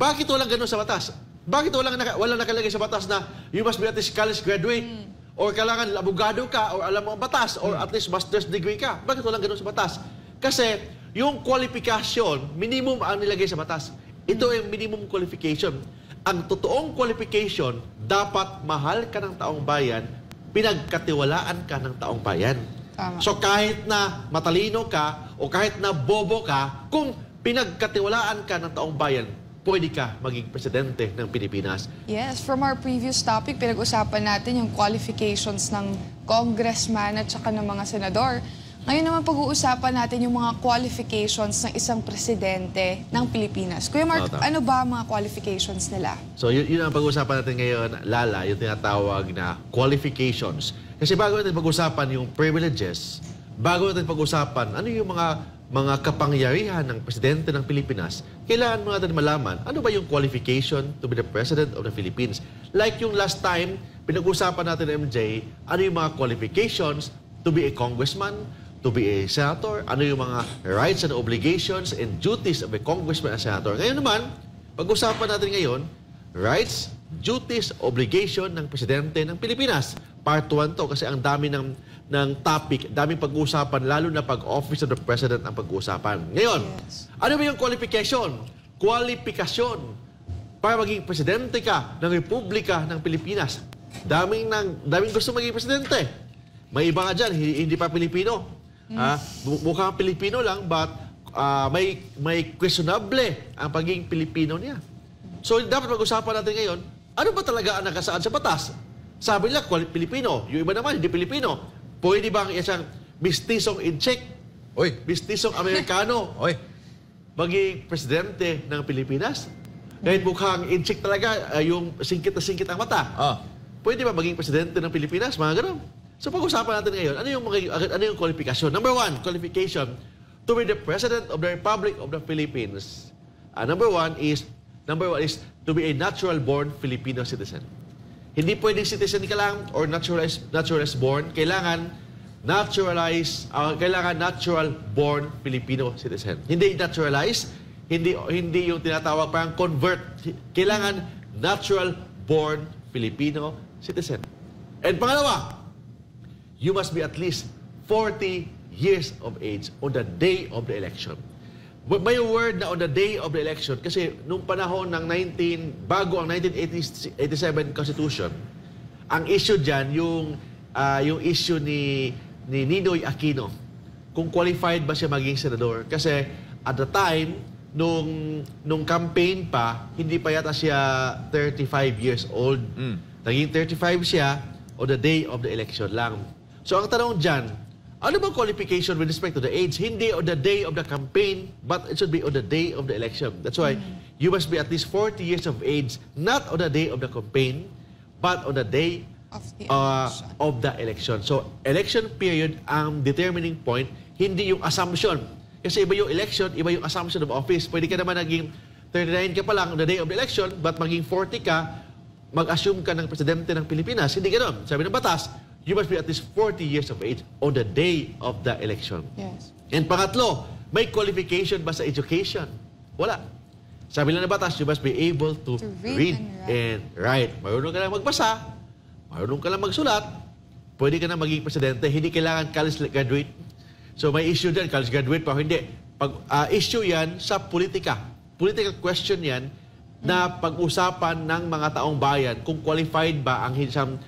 Bakit walang ganun sa batas? Bakit walang, naka, walang nakalagay sa batas na you must be at least college graduate? Or kailangan abogado ka, or alam mo ang batas, or at least master's degree ka. Bakit walang ganun sa batas? Kasi yung qualification, minimum ang nilagay sa batas. Ito ay minimum qualification. Ang totoong qualification, dapat mahal ka ng taong bayan, pinagkatiwalaan ka ng taong bayan. Tama. So kahit na matalino ka o kahit na bobo ka, kung pinagkatiwalaan ka ng taong bayan, pwede ka maging presidente ng Pilipinas. Yes, from our previous topic, pinag-usapan natin yung qualifications ng congressman at saka ng mga senador. Ngayon naman pag-uusapan natin yung mga qualifications ng isang presidente ng Pilipinas. Kuya Mark, tama. ano ba ang mga qualifications nila? So yun, yun ang pag-usapan natin ngayon, Lala, yung tinatawag na qualifications. Kasi bago natin pag-usapan yung privileges, bago natin pag-usapan ano yung mga mga kapangyarihan ng presidente ng Pilipinas, kailangan mo natin malaman ano ba yung qualification to be the president of the Philippines. Like yung last time, pinag-usapan natin MJ, ano yung mga qualifications to be a congressman, to be a senator, ano yung mga rights and obligations and duties of a congressman and senator. Ngayon naman, pag-usapan natin ngayon, rights, duties, obligation ng presidente ng Pilipinas. Part 1 to kasi ang dami ng ng topic, daming pag-uusapan lalo na pag office of the president ang pag-uusapan. Ngayon, Yes. ano ba yung qualification? Qualifikasyon para maging presidente ka ng Republika ng Pilipinas. Daming nang daming gusto maging presidente. May iba nga dyan, hi- hindi pa Pilipino. Ah, bu- mukhang Pilipino lang, but ah, may, may questionable ang pagiging Pilipino niya. So, dapat pag-usapan natin ngayon, ano ba talaga ang nakasaad sa batas? Sabi nila, Pilipino. Yung iba naman, hindi Pilipino. Pwede bang isang mistisong in-check, Oy, mistisong Amerikano, oy. maging presidente ng Pilipinas? Kahit mukhang in-check talaga ah, yung singkit na singkit ang mata. Ah, Pwede ba maging presidente ng Pilipinas? Mga ganun. So pag-usapan natin ngayon, ano yung, mga, ano yung qualification? Number one, qualification to be the President of the Republic of the Philippines. Ah, number one is, number one is to be a natural-born Filipino citizen. Hindi pwedeng citizen ka lang or naturalized, naturalized born. Kailangan naturalized, ah, kailangan natural-born Filipino citizen. Hindi naturalized, hindi hindi yung tinatawag parang convert. Kailangan natural-born Filipino citizen. And pangalawa, you must be at least 40 years of age on the day of the election. But May word na on the day of the election kasi nung panahon ng 19 bago ang 1987 Constitution, ang issue diyan yung ah, yung issue ni ni Ninoy Aquino kung qualified ba siya maging senador kasi at the time nung nung campaign pa hindi pa yata siya 35 years old. Naging 35 siya on the day of the election lang. So ang tanong dyan, ano bang qualification with respect to the age? Hindi on the day of the campaign, but it should be on the day of the election. That's why you must be at least 40 years of age, not on the day of the campaign, but on the day Of the uh, election. of the election. So, election period ang determining point, hindi yung assumption. Kasi iba yung election, iba yung assumption of office. Pwede ka naman naging 39 ka pa lang on the day of the election, but maging 40 ka, mag-assume ka ng presidente ng Pilipinas. Hindi ganoon. Sabi ng batas, you must be at least 40 years of age on the day of the election. Yes. And pangatlo, may qualification ba sa education? Wala. Sabi lang na batas, you must be able to, To read, read and write. Marunong ka lang magbasa, marunong ka lang magsulat, pwede ka na maging presidente, hindi kailangan college graduate. So may issue dyan, college graduate pa hindi. Pag, ah, issue yan sa politika. Political question yan na pag-usapan ng mga taong bayan kung qualified ba ang isang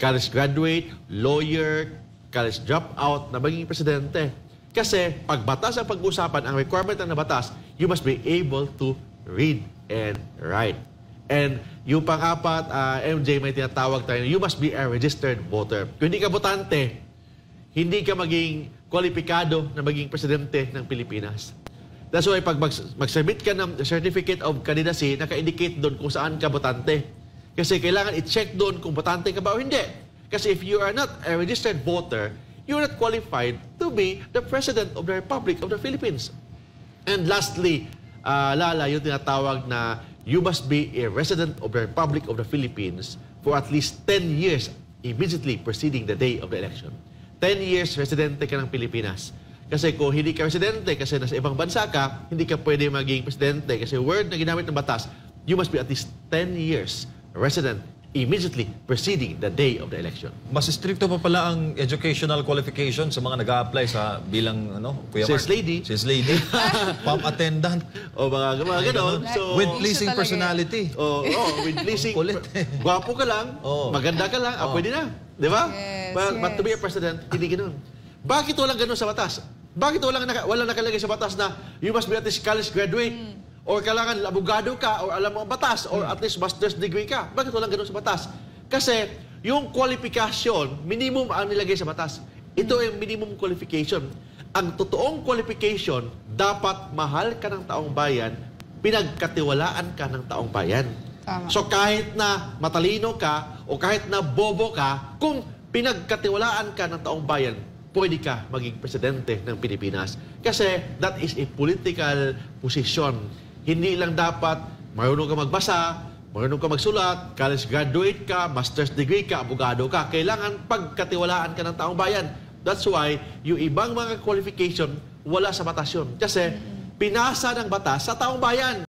college graduate, lawyer, college dropout na maging presidente. Kasi pag batas ang pag-usapan, ang requirement ng batas, you must be able to read and write. And yung pang-apat, ah, MJ, may tinatawag tayo, you must be a registered voter. Kung hindi ka botante, hindi ka maging kwalipikado na maging presidente ng Pilipinas. That's why pag mag- mag-submit ka ng certificate of candidacy, naka-indicate doon kung saan ka botante. Kasi kailangan i-check doon kung botante ka ba o hindi. Kasi if you are not a registered voter, you're not qualified to be the President of the Republic of the Philippines. And lastly, uh, Lala, yung tinatawag na you must be a resident of the Republic of the Philippines for at least 10 years immediately preceding the day of the election. 10 years residente ka ng Pilipinas. Kasi kung hindi ka residente kasi nasa ibang bansa ka, hindi ka pwede maging presidente kasi word na ginamit ng batas, you must be at least 10 years resident immediately preceding the day of the election. Mas stricto pa pala ang educational qualification sa mga nag apply sa bilang ano, Kuya Sis Mark? lady. Sis lady. Pump attendant. O mga, mga ganon. So, With pleasing talaga personality. Oh, oh, with pleasing. Kulit. Gwapo ka lang, Oo. maganda ka lang, ah, pwede na. Di ba? Yes, but, but to be a president, hindi ganun. Bakit walang ganun sa batas? Bakit walang, naka, walang nakalagay sa batas na you must be at least college graduate? Or kailangan abogado ka, or alam mo ang batas, or at least master's degree ka. Bakit walang ganun sa batas? Kasi yung qualification, minimum ang nilagay sa batas. Ito ay minimum qualification. Ang totoong qualification, dapat mahal ka ng taong bayan, pinagkatiwalaan ka ng taong bayan. Tama. So kahit na matalino ka o kahit na bobo ka, kung pinagkatiwalaan ka ng taong bayan, pwede ka maging presidente ng Pilipinas. Kasi that is a political position. Hindi lang dapat marunong ka magbasa, marunong ka magsulat, college graduate ka, master's degree ka, abogado ka. Kailangan pagkatiwalaan ka ng taong bayan. That's why yung ibang mga qualification wala sa batas yun. Kasi pinasa ng batas sa taong bayan.